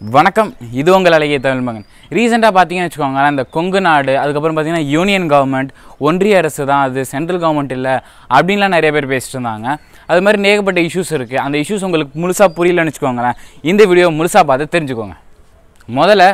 வணக்கம். இது உங்கள் அழகிய தமிழ் மகன். ரீசெண்டாக பார்த்தீங்கன்னு வச்சுக்கோங்களேன் இந்த கொங்கு நாடு அதுக்கப்புறம் பார்த்தீங்கன்னா யூனியன் கவர்மெண்ட் ஒன்றிய அரசு தான் அது சென்ட்ரல் கவர்மெண்ட் இல்லை அப்படின்லாம் நிறைய பேர் பேசிட்டு இருந்தாங்க. அது மாதிரி நேகப்பட்ட இஷ்யூஸ் இருக்குது அந்த இஷ்யூஸ் உங்களுக்கு முழுசாக புரியலன்னு வச்சுக்கோங்களேன். இந்த வீடியோ முழுசாக பார்த்து தெரிஞ்சுக்கோங்க. முதல்ல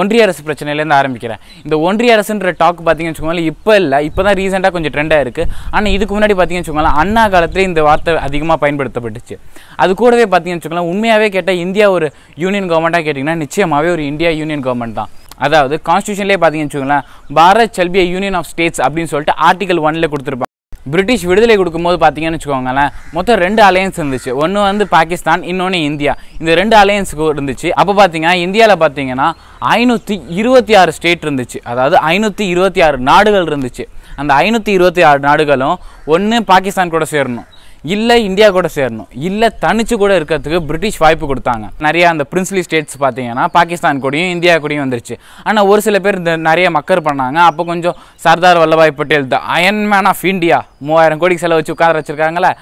ஒன்றிய அரசு பிரச்சனையிலேருந்து ஆரம்பிக்கிறேன். இந்த ஒன்றிய அரசுன்ற டாக் பார்த்தீங்கன்னு வச்சுக்கோங்களேன் இப்போ இல்லை இப்போ தான் ரீசெண்டாக கொஞ்சம் ட்ரெண்டாக இருக்குது ஆனால் இதுக்கு முன்னாடி பார்த்தீங்கன்னு வச்சுக்கோங்களேன் அண்ணா காலத்தில் இந்த வார்த்தை அதிகமாக பயன்படுத்தப்பட்டுச்சு. அது கூடவே பார்த்தீங்கன்னு வச்சுக்கோங்களேன் உண்மையாகவே கேட்டால் இந்தியா ஒரு யூனியன் கவர்மெண்ட்டாக கேட்டிங்கன்னா நிச்சயமாகவே ஒரு இந்தியா யூனியன் கவர்மெண்ட் தான். அதாவது கான்ஸ்டியூஷன்லேயே பார்த்தீங்கன்னு வச்சுக்கோங்களேன் Bharat shall be a union of states அப்படின்னு சொல்லிட்டு ஆர்டிகல் ஒன்ல கொடுத்துருப்பாங்க. பிரிட்டிஷ் விடுதலை கொடுக்கும்போது பார்த்தீங்கன்னு வச்சுக்கோங்களேன் மொத்தம் ரெண்டு அலையன்ஸ் இருந்துச்சு. ஒன்று வந்து பாகிஸ்தான் இன்னொன்று இந்தியா. இந்த ரெண்டு அலையன்ஸுக்கு இருந்துச்சு. அப்போ பார்த்தீங்கன்னா இந்தியாவில் பார்த்தீங்கன்னா ஐநூற்றி இருபத்தி ஆறு ஸ்டேட் இருந்துச்சு. அதாவது ஐநூற்றி இருபத்தி ஆறு நாடுகள் இருந்துச்சு. அந்த ஐநூற்றி இருபத்தி ஆறு நாடுகளும் ஒன்று பாகிஸ்தான் கூட சேரணும். இல்லை இந்தியா கூட சேரணும். இல்லை தனிச்சு கூட இருக்கிறதுக்கு பிரிட்டிஷ் வாய்ப்பு கொடுத்தாங்க. நிறைய அந்த பிரின்ஸ்லி ஸ்டேட்ஸ் பார்த்தீங்கன்னா பாகிஸ்தான் கூடயும் இந்தியா கூடயும் வந்துருச்சு. ஆனால் ஒரு சில பேர் இந்த நிறைய மக்கர் பண்ணாங்க. அப்போ கொஞ்சம் Sardar Vallabhbhai Patel the iron man of India மூவாயிரம் கோடிக்கு செலவு வச்சு உட்கார வச்சுருக்காங்களே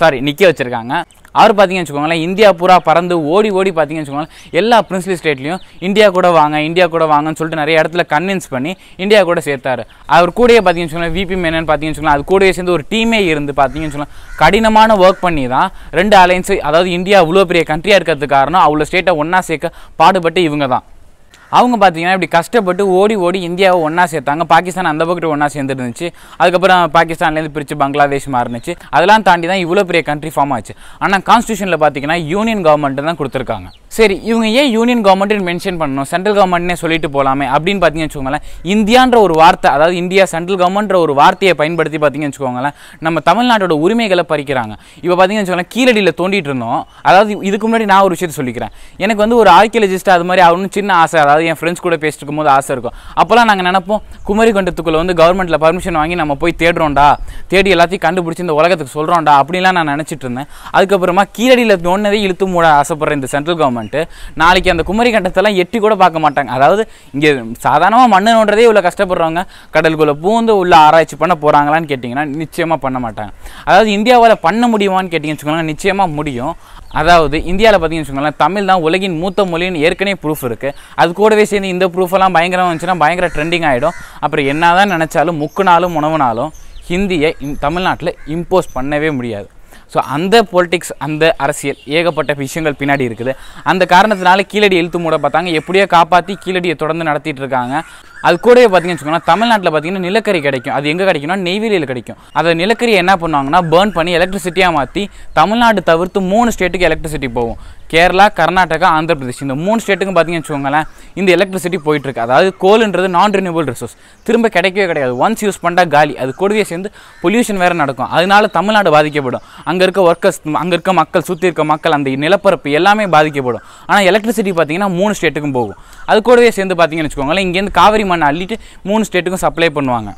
சாரி நிற்க வச்சுருக்காங்க. அவர் பார்த்தீங்கன்னு வச்சுக்கோங்களேன் இந்தியா பூரா பறந்து ஓடி ஓடி பார்த்தீங்கன்னு வச்சுக்கோங்களேன் எல்லா பிரின்ஸ்லி ஸ்டேட்லையும் இந்தியா கூட வாங்க இந்தியா கூட வாங்கன்னு சொல்லிட்டு நிறைய இடத்துல கன்வின்ஸ் பண்ணி இந்தியா கூட சேர்த்தாரு. அவர் கூடயே பார்த்தீங்கன்னு வச்சுக்கோங்களேன் விபி மேனன் பார்த்தீங்கன்னு வச்சுக்கோங்களேன் அது கூடயே சேர்ந்து ஒரு டீமே இருந்து பார்த்தீங்கன்னு வச்சுக்கோங்களேன் கடினமான ஒர்க் பண்ணி தான் ரெண்டு அலைன்ஸு அதாவது இந்தியா இவ்வளோ பெரிய கண்ட்ரியாக இருக்கிறதுக்கு காரணம் அவ்வளோ ஸ்டேட்டை ஒன்றா சேர்க்க பாடுபட்டு இவங்க தான். அவங்க பார்த்தீங்கன்னா இப்படி கஷ்டப்பட்டு ஓடி ஓடி இந்தியாவை ஒன்றா சேர்த்தாங்க. பாகிஸ்தான் அந்த பக்கத்து ஒன்றா சேர்ந்துருந்துச்சு. அதுக்கப்புறம் பாகிஸ்தான்லேருந்து பிரித்து பங்களாதேஷ் மாறினுச்சு. அதெல்லாம் தாண்டி தான் இவ்வளோ பெரிய கண்ட்ரி ஃபார்ம் ஆச்சு. ஆனால் கான்ஸ்டியூஷனில் பார்த்தீங்கன்னா யூனியன் கவர்மெண்ட்டு தான் கொடுத்துருக்காங்க. சரி இவங்க ஏன் யூனியன் கவர்மெண்ட்னு மென்ஷன் பண்ணணும்? சென்ட்ரல் கவர்மெண்ட்னே சொல்லிட்டு போகலாமே அப்படின்னு பார்த்தீங்கன்னு வச்சுக்கோங்களேன். இந்தியான்ற ஒரு வார்த்தை அதாவது இந்தியா சென்ட்ரல் கவர்மெண்ட்ற ஒரு வார்த்தையை பயன்படுத்தி பார்த்தீங்கன்னு வச்சுக்கோங்களேன் நம்ம தமிழ்நாட்டோட உரிமைகளை பறிக்கிறாங்க. இப்போ பார்த்தீங்கன்னு வச்சுக்கோங்களேன் கீழடியில் தோண்டிட்டு இருந்தோம். அதாவது இதுக்கு முன்னாடி நான் ஒரு விஷயத்தை சொல்லிக்கிறேன். எனக்கு வந்து ஒரு ஆர்கியலஜிஸ்ட் அது மாதிரி ஆகணும்னு சின்ன ஆசை அதாவது என் ஃப்ரெண்ட்ஸ் கூட பேசிட்டு இருக்கும்போது ஆசை இருக்கும். அப்போல்லாம் நாங்கள் நினைப்போம் குமரிக்கண்டத்துக்குள்ளே வந்து கவர்மெண்ட்டில் பர்மிஷன் வாங்கி நம்ம போய் தேடுறோம்டா. தேடி எல்லாத்தையும் கண்டுபிடிச்சி இந்த உலகத்துக்கு சொல்கிறோம்டா அப்படிலாம் நான் நினச்சிட்டு இருந்தேன். அதுக்கப்புறமா கீழடியில் தோணுனதே இழுத்து மூட ஆசைப்படுற இந்த சென்ட்ரல் கவர்மெண்ட் கவர்மெண்ட்டு நாளைக்கு அந்த குமரி கண்டத்தெல்லாம் எட்டி கூட பார்க்க மாட்டாங்க. அதாவது இங்கே சாதாரணமாக மண்ணு நோண்டுறதே இவ்வளோ கஷ்டப்படுறவங்க கடலுக்குள்ளே பூந்து உள்ள ஆராய்ச்சி பண்ண போகிறாங்களான்னு கேட்டிங்கன்னா நிச்சயமாக பண்ண மாட்டாங்க. அதாவது இந்தியாவில் பண்ண முடியுமான்னு கேட்டிங்கன்னு வச்சுக்கோங்களேன் நிச்சயமாக முடியும். அதாவது இந்தியாவில் பார்த்தீங்கன்னு வச்சுக்கோங்களேன் தமிழ் தான் உலகின் மூத்த மொழின்னு ஏற்கனவே ப்ரூஃப் இருக்குது அது கூடவே சேர்ந்து இந்த ப்ரூஃபெல்லாம் பயங்கரமாக வந்துச்சுன்னா பயங்கர ட்ரெண்டிங் ஆகிடும் அப்புறம் என்ன தான் நினச்சாலும் முக்குனாலும் உணவுனாலும் ஹிந்தியை தமிழ்நாட்டில் இம்போஸ் பண்ணவே முடியாது. ஸோ அந்த பொலிட்டிக்ஸ் அந்த அரசியல் ஏகப்பட்ட விஷயங்கள் பின்னாடி இருக்குது. அந்த காரணத்தினால கீழடி எழுத்து மூட பார்த்தாங்க. எப்படியோ காப்பாற்றி கீழடியை தொடர்ந்து நடத்திட்டு இருக்காங்க. அது கூடவே பார்த்தீங்கன்னு வச்சுக்கோங்களேன் தமிழ்நாட்டில் பார்த்தீங்கன்னா நிலக்கரி கிடைக்கும். அது எங்கே கிடைக்கும்னா நெய்வேலியில் கிடைக்கும். அதை நிலக்கரியை என்ன பண்ணுவாங்கன்னா பேர்ன் பண்ணி எலக்ட்ரிசிட்டியாக மாற்றி தமிழ்நாடு தவிர்த்து மூணு ஸ்டேட்டுக்கு எலக்ட்ரிசிட்டி போகும். கேரளா கர்நாடகா ஆந்திர பிரதேஷ் இந்த மூணு ஸ்டேட்டுக்கும் பார்த்தீங்கன்னு வச்சுக்கோங்களேன் இந்த எலக்ட்ரிசிட்டி போயிட்டுருக்கு அதாவது கோல்ன்றது நான் ரினியூபிள் ரிசோர்ஸ் திரும்ப கிடைக்கவே கிடையாது. ஒன்ஸ் யூஸ் பண்ணால் காலி. அது கூடவே சேர்ந்து பொல்யூஷன் வேறு நடக்கும். அதனால தமிழ்நாடு பாதிக்கப்படும். அங்கே இருக்க ஒர்க்கர்ஸ் அங்கே இருக்க மக்கள் சுற்றி இருக்க மக்கள் அந்த நிலப்பரப்பு எல்லாமே பாதிக்கப்படும். ஆனால் எலக்ட்ரிசிட்டி பார்த்தீங்கன்னா மூணு ஸ்டேட்டுக்கும் போகும். அது கூடவே சேர்ந்து பார்த்தீங்கன்னு வச்சுக்கோங்களேன் இங்கேருந்து காவிரி மண்ணை அள்ளிட்டு மூணு ஸ்டேட்டுக்கும் சப்ளை பண்ணுவாங்க.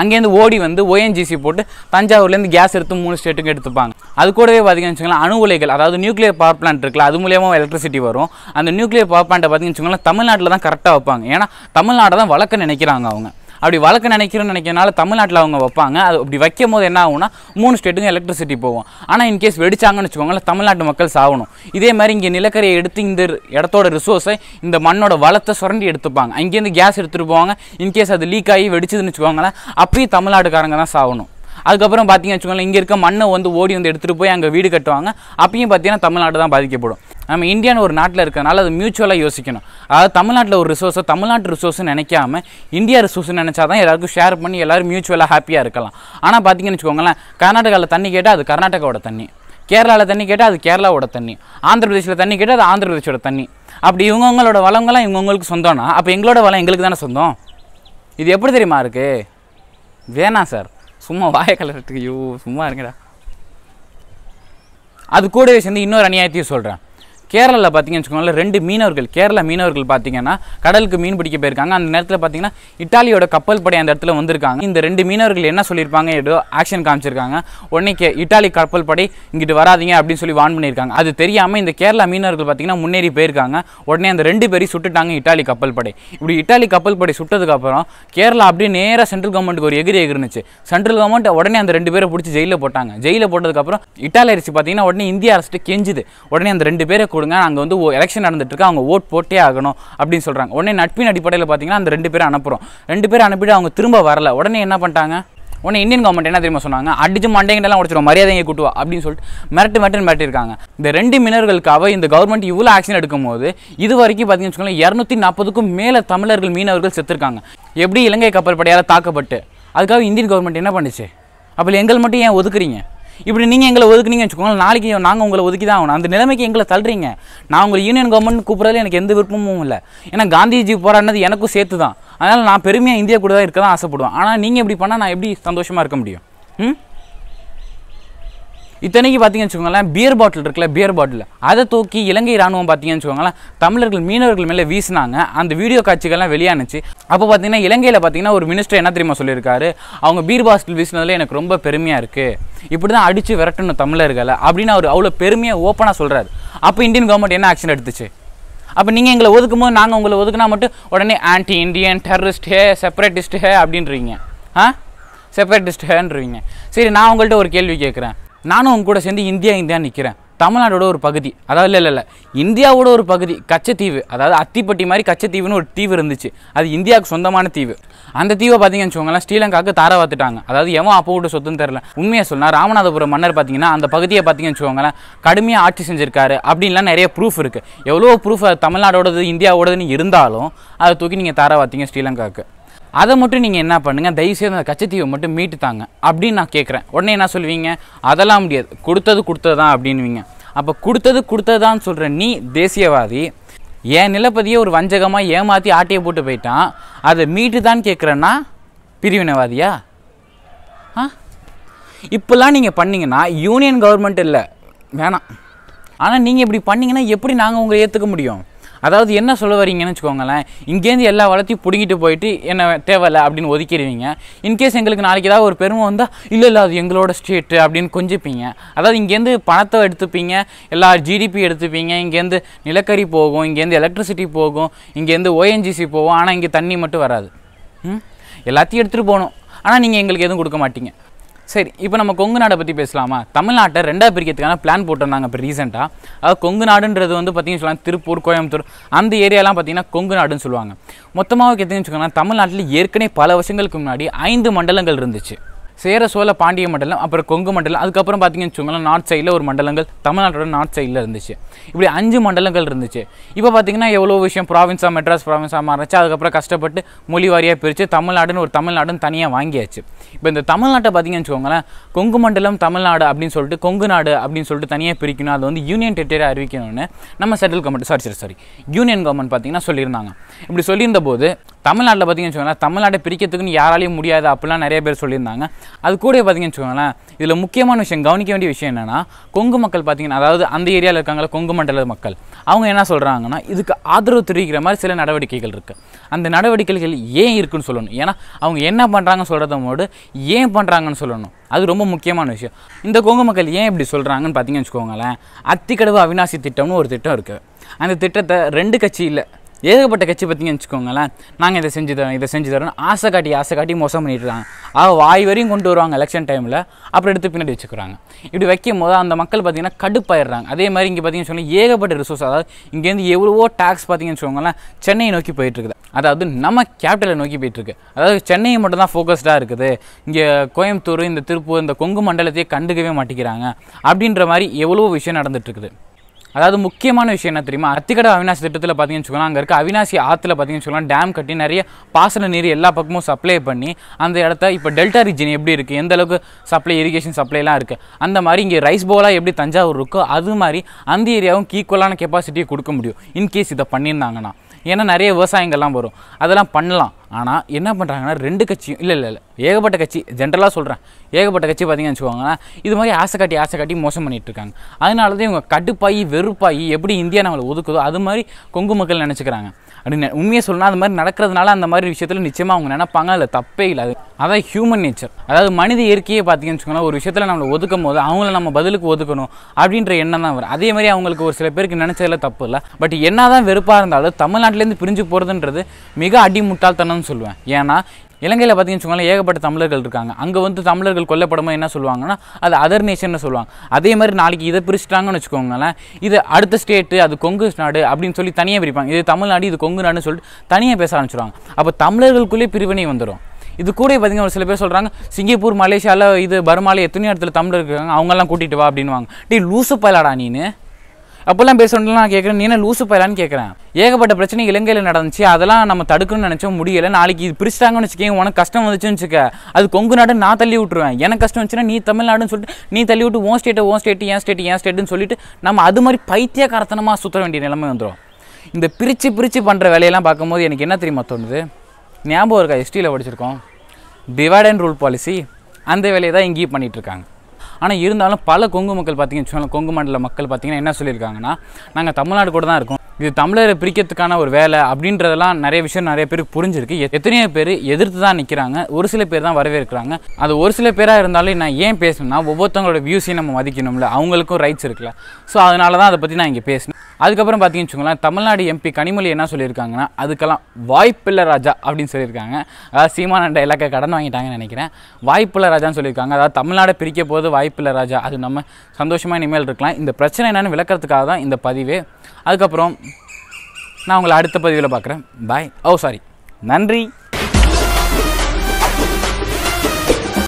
அங்கேருந்து ஓடி வந்து ஓஎன்ஜிசி போட்டு தஞ்சாவூர்லேருந்து கேஸ் எடுத்து மூணு ஸ்டேட்டுக்கு எடுத்துப்பாங்க. அது கூடவே பார்த்தீங்கன்னு வச்சுக்கோங்களேன் அணு உலைகள் அதாவது நியூக்ளியர் பவர் பிளான்ட் இருக்குல்ல அது மூலியமாக எலக்ட்ரிசிட்டி வரும். அந்த நியூக்ளியர் பவர் பிளான்ட்டை பார்த்தீங்கன்னு வச்சுக்கோங்களேன் தமிழ்நாட்டில் தான் கரெக்டாக வைப்பாங்க. ஏன்னா தமிழ்நாட்டை தான் வளர்க்க நினைக்கிறாங்க அவங்க. அப்படி வளர்க்க நினைக்கிறோன்னு நினைக்கிறனால தமிழ்நாட்டில் அவங்க வைப்பாங்க. அது அப்படி வைக்கும் போது என்ன ஆகும்னா மூணு ஸ்டேட்டுக்கும் எலக்ட்ரிசிட்டி போகும். ஆனால் இன்கேஸ் வெடிச்சாங்கன்னு வச்சுக்கோங்களேன் தமிழ்நாட்டு மக்கள் சாகணும். இதே மாதிரி இங்கே நிலக்கரியை எடுத்து இந்த இடத்தோட ரிசோர்ஸை இந்த மண்ணோட வளத்தை சுரண்டி எடுத்துப்பாங்க. அங்கேருந்து கேஸ் எடுத்துகிட்டு போவாங்க. இன்கேஸ் அது லீக் ஆகி வெடிச்சதுன்னு வச்சுக்கோங்களேன் அப்பயும் தமிழ்நாட்டுக்காரங்க தான் சாகணும். அதுக்கப்புறம் பார்த்தீங்கன்னு வச்சுக்கோங்களேன் இங்கே இருக்க மண்ணை வந்து ஓடி வந்து எடுத்துகிட்டு போய் அங்கே வீடு கட்டுவாங்க. அப்பயும் பார்த்தீங்கன்னா தமிழ்நாடு தான் பாதிக்கப்படும். நம்ம இந்தியான்னு ஒரு நாட்டில் இருக்கிறனால அது மியூச்சுவலாக யோசிக்கணும். அதாவது தமிழ்நாட்டில் ஒரு ரிசோர்ஸை தமிழ்நாட்டு ரிசோர்ஸ்னு நினைக்காம இந்தியா ரிசோர்ஸ்னு நினச்சா தான் எல்லாருக்கும் ஷேர் பண்ணி எல்லாரும் மியூச்சுவலாக ஹாப்பியாக இருக்கலாம். ஆனால் பார்த்தீங்கன்னு வச்சுக்கோங்களேன் கர்நாடகாவில் தண்ணி கேட்டால் அது கர்நாடகாவோட தண்ணி. கேரளாவில் தண்ணி கேட்டால் அது கேரளாவோட தண்ணி. ஆந்திர பிரதேசில் தண்ணி கேட்டால் அது ஆந்திர பிரதேசோட தண்ணி. அப்படி இவங்கவங்களோட வளங்களாம் இவங்கவுங்களுக்கு சொந்தம்னா அப்போ எங்களோட வளம் எங்களுக்கு தானே சொந்தம்? இது எப்படி தெரியுமா இருக்குது வேணாம் சார். சும்மா வாய கலரத்துக்கு ஐயோ சும்மா இருங்கடா. அது கூடவே சேர்ந்து இன்னொரு அநியாயத்தையும் சொல்கிறேன் கேரளாவில் பார்த்தீங்கன்னு வச்சுக்கோங்களேன் ரெண்டு மீனவர்கள் கேரளா மீனவர்கள் பார்த்தீங்கன்னா கடலுக்கு மீன் பிடிக்க போயிருக்காங்க. அந்த நேரத்தில் பார்த்தீங்கன்னா இட்டாலியோட கப்பல் படை அந்த இடத்துல வந்திருக்காங்க. இந்த ரெண்டு மீனவர்கள் என்ன சொல்லியிருப்பாங்க ஏதோ ஆக்ஷன் காமிச்சிருக்காங்க. உடனே கே இட்டாலி கப்பல் படை இங்கிட்டு வராதீங்க அப்படின்னு சொல்லி வான் பண்ணியிருக்காங்க. அது தெரியாமல் இந்த கேரளா மீனவர்கள் பார்த்தீங்கன்னா முன்னேறி போயிருக்காங்க. உடனே அந்த ரெண்டு பேரையும் சுட்டுட்டாங்க இட்டாலி கப்பல் படை. இப்படி இட்டாலி கப்பல் படை சுட்டதுக்கப்புறம் கேரளா அப்படியே நேராக சென்ட்ரல் கவர்மெண்ட்டுக்கு ஒரு எகிரி எகிருந்துச்சு சென்ட்ரல் கவர்மெண்ட் உடனே அந்த ரெண்டு பேரை பிடிச்சி ஜெயிலில் போட்டாங்க. ஜெயிலில் போட்டதுக்கப்புறம் இட்டாலி அரசு பார்த்தீங்கன்னா உடனே இந்திய அரசு கெஞ்சுது. உடனே அந்த ரெண்டு பேரை கொடுங்க. நாங்கள் வந்து எலெக்ஷன் நடந்துட்டு இருக்கு அவங்க ஓட் போட்டே ஆகணும் அப்படின்னு சொல்கிறாங்க உடனே நட்பின் அடிப்படையில் பார்த்தீங்கன்னா அந்த ரெண்டு பேரும் அனுப்புகிறோம் ரெண்டு பேரும் அனுப்பிட்டு அவங்க திரும்ப வரல. உடனே என்ன பண்ணிட்டாங்க? உடனே இந்தியன் கவர்மெண்ட் என்ன தெரியுமா சொன்னாங்க? அடிச்சு மண்டைங்கெல்லாம் உடச்சிடும் மரியாதையை கூட்டுவா அப்படின்னு சொல்லிட்டு மிரட்டு மிரட்டு மிரட்டிருக்காங்க இந்த ரெண்டு மீனவர்களுக்காக இந்த கவர்மெண்ட் இவ்வளோ ஆக்ஷன் எடுக்கும்போது இது வரைக்கும் பார்த்தீங்கன்னு வச்சுக்கோங்களேன் இரநூத்தி நாற்பதுக்கும் மேலே தமிழர்கள் மீனவர்கள் செத்துருக்காங்க. எப்படி இலங்கை கப்பல் படையால் தாக்கப்பட்டு அதுக்காக இந்தியன் கவர்மெண்ட் என்ன பண்ணுச்சு? அப்போ எங்கள் மட்டும் ஏன் ஒதுக்குறீங்க? இப்படி நீங்கள் எங்களை ஒதுக்குனீங்கன்னு வச்சுக்கோங்களேன் நாளைக்கு நாங்கள் உங்களை ஒதுக்கி தான் ஆகணும். அந்த நிலைமைக்கு எங்களை தள்ளுறீங்க. நான் உங்களை யூனியன் கவர்மெண்ட் கூப்பிட்றதுல எனக்கு எந்த விருப்பமும் இல்லை. ஏன்னா காந்திஜி போராடினது எனக்கும் சேர்த்து தான் அதனால் நான் பெருமையாக இந்தியா கூட தான் இருக்க தான் ஆசைப்படுவேன். ஆனால் நீங்கள் இப்படி பண்ணால் நான் எப்படி சந்தோஷமாக இருக்க முடியும்? ம்? இத்தனைக்கு பார்த்தீங்கன்னு வச்சுக்கோங்களேன் பியர் பாட்டில் இருக்குல்ல பியர் பாட்டில் அதை தூக்கி இலங்கை ராணுவம் பார்த்தீங்கன்னு வச்சுக்கோங்களேன் தமிழர்கள் மீனவர்கள் மேலே வீசினாங்க. அந்த வீடியோ காட்சிகள்லாம் வெளியானுச்சு அப்போ பார்த்தீங்கன்னா இலங்கையில் பார்த்தீங்கன்னா ஒரு மினிஸ்டர் என்ன தெரியுமா சொல்லியிருக்காரு? அவங்க பீர் பாட்டில் வீசினதுல எனக்கு ரொம்ப பெருமையாக இருக்குது இப்படி தான் அடித்து விரட்டணும் தமிழர்களை அப்படின்னு அவர் அவ்வளோ பெருமையாக ஓப்பனாக சொல்கிறார் அப்போ இந்தியன் கவர்மெண்ட் என்ன ஆக்ஷன் எடுத்துச்சு? அப்போ நீங்கள் எங்களை ஒதுக்கும் போது நாங்கள் உங்களை ஒதுக்குனா மட்டும் உடனே ஆன்டி இண்டியன் டெரரிஸ்ட் ஹே செப்பரேட்டிஸ்ட் ஹே அப்படின்றீங்க. ஆ? செப்பரேட்டிஸ்ட் ஹேன்றீங்க. சரி நான் உங்கள்கிட்ட ஒரு கேள்வி கேட்குறேன். நானும் உங்க கூட சேர்ந்து இந்தியா இந்தியா நிற்கிறேன் தமிழ்நாடோட ஒரு பகுதி. அதாவது இல்லை இல்லை இல்லை. இந்தியாவோட ஒரு பகுதி கச்சத்தீவு. அதாவது அத்திப்பட்டி மாதிரி கச்சத்தீவுன்னு ஒரு தீவு இருந்துச்சு. அது இந்தியாவுக்கு சொந்தமான தீவு. அந்த தீவை பார்த்தீங்கன்னு வச்சுக்கோங்களேன் ஸ்ரீலங்காவுக்கு தார வாத்துட்டாங்க. அதாவது எவன் அப்போ விட்டு சொத்துன்னு தெரில உண்மையை சொன்னால் ராமநாதபுரம் மன்னர் பார்த்தீங்கன்னா அந்த பகுதியை பார்த்தீங்கன்னு வச்சுக்கோங்களேன் கடுமையாக ஆட்சி செஞ்சிருக்காரு. அப்படின்லாம் நிறைய ப்ரூஃப் இருக்குது எவ்வளோ ப்ரூஃப் தமிழ்நாடோடது இந்தியாவோடதுன்னு இருந்தாலும் அதை தூக்கி நீங்கள் தார வாத்தீங்க ஸ்ரீலங்காவுக்கு. அதை மட்டும் நீங்கள் என்ன பண்ணுங்கள் தயவுசெய்து அந்த கச்சத்தீவை மட்டும் மீட்டு தாங்க அப்படின்னு நான் கேட்குறேன் உடனே என்ன சொல்லுவீங்க? அதெல்லாம் முடியாது. கொடுத்தது கொடுத்தது தான் அப்படின்வீங்க அப்போ கொடுத்தது கொடுத்ததான்னு சொல்கிற நீ தேசியவாதி என் நிலப்பதியை ஒரு வஞ்சகமாக ஏமாற்றி ஆட்டையை போட்டு போயிட்டான். அதை மீட்டு தான் கேட்குறேன்னா பிரிவினைவாதியா? ஆ? இப்போல்லாம் நீங்கள் பண்ணீங்கன்னா யூனியன் கவர்மெண்ட் இல்லை. வேணாம். ஆனால் நீங்கள் இப்படி பண்ணிங்கன்னா எப்படி நாங்கள் உங்களை ஏற்றுக்க முடியும்? அதாவது என்ன சொல்ல வரீங்கன்னு வச்சுக்கோங்களேன் இங்கேருந்து எல்லா வளத்தையும் பிடுங்கிட்டு போயிட்டு என்ன தேவையில்ல அப்படின்னு ஒதுக்கிடுவீங்க. இன்கேஸ் எங்களுக்கு நாளைக்கு ஏதாவது ஒரு பெருமை வந்தால் இல்லை இல்லை அது எங்களோட ஸ்டேட்டு அப்படின்னு கொஞ்சிப்பீங்க. அதாவது இங்கேருந்து பணத்தை எடுத்துப்பீங்க எல்லா ஜிடிபி எடுத்துப்பீங்க இங்கேருந்து நிலக்கரி போகும் இங்கேருந்து எலக்ட்ரிசிட்டி போகும் இங்கேருந்து ஓஎன்ஜிசி போகும் ஆனால் இங்கே தண்ணி மட்டும் வராது. ம்? எல்லாத்தையும் எடுத்துகிட்டு போகணும். ஆனால் நீங்கள் எங்களுக்கு எதுவும் கொடுக்க மாட்டீங்க. சரி இப்போ நம்ம கொங்கு நாடை பற்றி பேசலாமா? தமிழ்நாட்டை ரெண்டாக பிரிக்கிறதுக்கான பிளான் போட்டிருந்தாங்க இப்போ ரீசெண்டாக அதாவது கொங்கு நாடுன்றது வந்து பார்த்தீங்கன்னு சொல்லலாம் திருப்பூர் கோயம்புத்தூர் அந்த ஏரியாலாம் பார்த்தீங்கன்னா கொங்கு நாடுன்னு சொல்லுவாங்க. மொத்தமாக எத்தனை வச்சுக்கோங்கன்னா தமிழ்நாட்டில் ஏற்கனவே பல வருஷங்களுக்கு முன்னாடி ஐந்து மண்டலங்கள் இருந்துச்சு. சேர சோழ பாண்டிய மண்டலம் அப்புறம் கொங்கு மண்டலம் அதுக்கப்புறம் பார்த்தீங்கன்னு வச்சுக்கோங்களேன் நார்த் சைடில் ஒரு மண்டலங்கள் தமிழ்நாட்டோட நார்த் சைடில் இருந்துச்சு. இப்படி அஞ்சு மண்டலங்கள் இருந்துச்சு. இப்போ பார்த்தீங்கன்னா எவ்வளோ விஷயம் ப்ராவின்ஸாக மெட்ராஸ் ப்ராவின்ஸாக மாறிச்சு அதுக்கப்புறம் கஷ்டப்பட்டு மொழி வாரியாக பிரித்து தமிழ்நாடுன்னு ஒரு தமிழ்நாடுன்னு தனியாக வாங்கியாச்சு. இப்போ இந்த தமிழ்நாட்டை பார்த்தீங்கன்னு வச்சுக்கோங்களேன் கொங்கு மண்டலம் தமிழ்நாடு அப்படின்னு சொல்லிட்டு கொங்கு நாடு அப்படின்னு சொல்லிட்டு தனியாக பிரிக்கணும் அது வந்து யூனியன் டெரிட்டரி அறிவிக்கணும்னு நம்ம central government sorry sorry sorry union government பார்த்தீங்கன்னா சொல்லியிருந்தாங்க. இப்படி சொல்லியிருந்த போது தமிழ்நாட்டில் பார்த்தீங்கன்னு வச்சுக்கோங்களேன் தமிழ்நாட்டை பிரிக்கிறதுக்குன்னு யாராலையும் முடியாது அப்படிலாம் நிறைய பேர் சொல்லியிருந்தாங்க. அது கூட பார்த்தீங்கன்னு வச்சுக்கோங்களேன் இதில் முக்கியமான விஷயம் கவனிக்க வேண்டிய விஷயம் என்னென்னா கொங்கு மக்கள் பார்த்தீங்கன்னா அதாவது அந்த ஏரியாவில் இருக்காங்களா கொங்கு மண்டல மக்கள் அவங்க என்ன சொல்கிறாங்கன்னா இதுக்கு ஆதரவு தெரிவிக்கிற மாதிரி சில நடவடிக்கைகள் இருக்குது அந்த நடவடிக்கைகள் ஏன் இருக்குன்னு சொல்லணும். ஏன்னா அவங்க என்ன பண்ணுறாங்கன்னு சொல்கிறத மோடு ஏன் பண்ணுறாங்கன்னு சொல்லணும். அது ரொம்ப முக்கியமான விஷயம். இந்த கொங்கு மக்கள் ஏன் இப்படி சொல்கிறாங்கன்னு பார்த்தீங்கன்னு வச்சுக்கோங்களேன் அத்திக்கடவு அவினாசி திட்டம்னு ஒரு திட்டம் இருக்குது அந்த திட்டத்தை ரெண்டு கட்சி இல்லை ஏகப்பட்ட கட்சி பார்த்தீங்கன்னு வச்சுக்கோங்களேன். நாங்கள் இதை செஞ்சு தரோம் இதை செஞ்சு தரோம் ஆசை காட்டி ஆசை காட்டி மோசம் பண்ணிட்டு இருக்காங்க ஆக வாய் வரையும் கொண்டு வருவாங்க எலெக்ஷன் டைமில் அப்புறம் எடுத்து பின்னாடி வச்சுக்கிறாங்க. இப்படி வைக்கும் போது அந்த மக்கள் பார்த்தீங்கன்னா கடுப்பாயிடுறாங்க. அதே மாதிரி இங்கே பார்த்தீங்கன்னு சொன்னால் ஏகப்பட்ட ரிசோர்ஸ் அதாவது இங்கேருந்து எவ்வளவோ டேக்ஸ் பார்த்தீங்கன்னு வச்சுக்கோங்களேன் சென்னையை நோக்கி போயிட்டு இருக்குது அதாவது நம்ம கேபிட்டலை நோக்கி போயிட்டு இருக்கு அதாவது சென்னை மட்டும் தான் ஃபோக்கஸ்டாக இருக்குது. இங்கே கோயம்புத்தூர் இந்த திருப்பூர் இந்த கொங்கு மண்டலத்தையே கண்டுக்கவே மாட்டேங்கிறாங்க. அப்படின்ற மாதிரி எவ்வளவோ விஷயம் நடந்துட்டு இருக்குது அதாவது முக்கியமான விஷயம் என்ன தெரியுமா? அத்திக்கடை அவினாசி திட்டத்தில் பார்த்தீங்கன்னு வச்சுக்கோங்களேன் அங்கே இருக்க அவினாசி ஆற்றுல பார்த்தீங்கன்னு சொல்லலாம் டேம் கட்டி நிறைய பாசன நீர் எல்லா பக்கமும் சப்ளை பண்ணி அந்த இடத்த இப்போ டெல்டா ரீஜன் எப்படி இருக்குது எந்த அளவுக்கு சப்ளை இரிகேஷன் சப்ளைலாம் இருக்குது அந்த மாதிரி இங்கே ரைஸ் போலாக எப்படி தஞ்சாவூர் இருக்கோ அது மாதிரி அந்த ஏரியாவும் ஈக்குவலான கெப்பாசிட்டியை கொடுக்க முடியும் இன்கேஸ் இதை பண்ணியிருந்தாங்கன்னா. ஏன்னா நிறைய விவசாயங்கள்லாம் வரும். அதெல்லாம் பண்ணலாம். ஆனால் என்ன பண்ணுறாங்கன்னா ரெண்டு கட்சியும் இல்லை இல்லை இல்லை. ஏகப்பட்ட கட்சி ஜென்ரலாக சொல்கிறேன் ஏகப்பட்ட கட்சி பார்த்தீங்கன்னு வச்சுக்கோங்களேன் இது மாதிரி ஆசை காட்டி ஆசை காட்டி மோசம் பண்ணிட்டு இருக்காங்க. அதனால தான் இவங்க கடுப்பாகி வெறுப்பாகி எப்படி இந்தியா நம்மளை ஒதுக்குதோ அது மாதிரி கொங்கு மக்கள் நினச்சிக்கிறாங்க. அப்படின்னு உண்மையை சொல்லணும் அது மாதிரி நடக்கிறதுனால அந்த மாதிரி விஷயத்தில் நிச்சயமாக அவங்க நினைப்பாங்க. அதில் தப்பே இல்லை. அது அதான் ஹியூமன் நேச்சர் அதாவது மனித இயற்கையை பார்த்தீங்கன்னு வச்சுக்கோங்களேன் ஒரு விஷயத்தில் நம்மளை ஒதுக்கும் போது அவங்கள நம்ம பதிலுக்கு ஒதுக்கணும் அப்படின்ற எண்ணம் தான் வரும். அதே மாதிரி அவங்களுக்கு ஒரு சில பேருக்கு நினைச்சதுல தப்பு இல்லை. பட் என்ன தான் வெறுப்பாக இருந்தாலும் தமிழ்நாட்டிலேருந்து பிரிஞ்சு போகிறதுன்றது மிக அடிமுட்டாள்தனம்னு சொல்லுவேன். ஏன்னா இலங்கையில் பார்த்தீங்கன்னு வச்சுக்கோங்களேன் ஏகப்பட்ட தமிழர்கள் இருக்காங்க. அங்கே வந்து தமிழர்கள் கொல்லப்படும்போது என்ன சொல்லுவாங்கன்னா அது அதர் நேஷன்னு சொல்லுவாங்க. அதே மாதிரி நாளைக்கு இதை பிரிச்சுட்டாங்கன்னு வச்சுக்கோங்களேன் இது அடுத்த ஸ்டேட்டு அது கொங்கு நாடு அப்படின்னு சொல்லி தனியாக பிரிப்பாங்க. இது தமிழ்நாடு இது கொங்கு நாடுன்னு சொல்லிட்டு தனியாக பேச ஆரம்பிச்சிருவாங்க. அப்போ தமிழர்களுக்குள்ளேயே பிரிவினை வந்துடும் இது கூட பார்த்தீங்கன்னா ஒரு சில பேர் சொல்கிறாங்க சிங்கப்பூர் மலேசியாவில் இது பர்மாவில் எத்தனையோ இடத்துல தமிழர் இருக்காங்க அவங்கெல்லாம் கூட்டிகிட்டு வா அப்படின்வாங்க டே லூசு பயலாடா நீனு. அப்போல்லாம் பேசணும்னு நான் கேட்குறேன் நீ என்ன லூசு பயலான்னு கேட்குறேன் ஏகப்பட்ட பிரச்சனை இலங்கையில் நடந்துச்சு அதெல்லாம் நம்ம தடுக்கணும்னு நினச்சோம் முடியலை. நாளைக்கு இது பிரிச்சிட்டாங்கன்னு வச்சுக்கேன் உனக்கு கஷ்டம் வந்துச்சுன்னு வச்சுக்க. அது கொங்கு நாடு நான் தள்ளி விட்டுருவேன். எனக்கு கஷ்டம் வந்துச்சுன்னா நீ தமிழ்நாடுன்னு சொல்லிட்டு நீ தள்ளி விட்டு உன் ஸ்டேட்டு உன் ஸ்டேட்டு ஏன் ஸ்டேட்டு ஏன் ஸ்டேட்டுன்னு சொல்லிட்டு நம்ம அது மாதிரி பைத்தியக்காரத்தனமாக சுற்ற வேண்டிய நிலைமை வந்துடும் இந்த பிரித்து பிரித்து பண்ணுற வேலையெல்லாம் பார்க்கும்போது எனக்கு என்ன தெரியுமா தோணுது? ஞாபகம் இருக்கா? எஸ்டியில் படிச்சிருக்கோம். டிவைட் அண்ட் ரூல் பாலிசி அந்த வேலையை தான் இங்கேயும் பண்ணிகிட்ருக்காங்க இருக்காங்க. ஆனால் இருந்தாலும் பல கொங்கு மக்கள் பார்த்தீங்கன்னு வச்சுக்கோங்களேன் கொங்கு மண்டல மக்கள் பார்த்தீங்கன்னா என்ன சொல்லியிருக்காங்கன்னா நாங்கள் தமிழ்நாடு கூட தான் இருக்கோம். இது தமிழரை பிரிக்கிறதுக்கான ஒரு வேலை அப்படின்றதெல்லாம் நிறைய விஷயம் நிறைய பேருக்கு புரிஞ்சிருக்கு. எத்தனையோ பேர் எதிர்த்து தான் நிற்கிறாங்க ஒரு சில பேர் தான் வரவேற்கிறாங்க. அது ஒரு சில பேராக இருந்தாலும் நான் ஏன் பேசணும்னா ஒவ்வொருத்தவங்களோட வியூஸையும் நம்ம மதிக்கணும்ல. அவங்களுக்கும் ரைட்ஸ் இருக்குல்ல. ஸோ அதனால தான் அதை பற்றி நான் இங்கே பேசினேன் அதுக்கப்புறம் பார்த்தீங்கன்னு வச்சுக்கோங்களேன் தமிழ்நாடு எம்பி கனிமொழி என்ன சொல்லியிருக்காங்கன்னா அதுக்கெல்லாம் வாய்ப்பில்லை ராஜா அப்படின்னு சொல்லியிருக்காங்க. அதாவது சீமானண்ட இலக்கை கடன் வாங்கிட்டாங்கன்னு நினைக்கிறேன். வாய்ப்பில்லை ராஜான்னு சொல்லியிருக்காங்க. அதாவது தமிழ்நாடை பிரிக்க போது வாய்ப்பில்லை ராஜா. அது நம்ம சந்தோஷமாக இனிமேல் இருக்கலாம். இந்த பிரச்சனை என்னென்னு விளக்கிறதுக்காக தான் இந்த பதிவு. அதுக்கப்புறம் நான் உங்களை அடுத்த பதிவில் பார்க்குறேன் பாய் ஓ oh, சாரி நன்றி.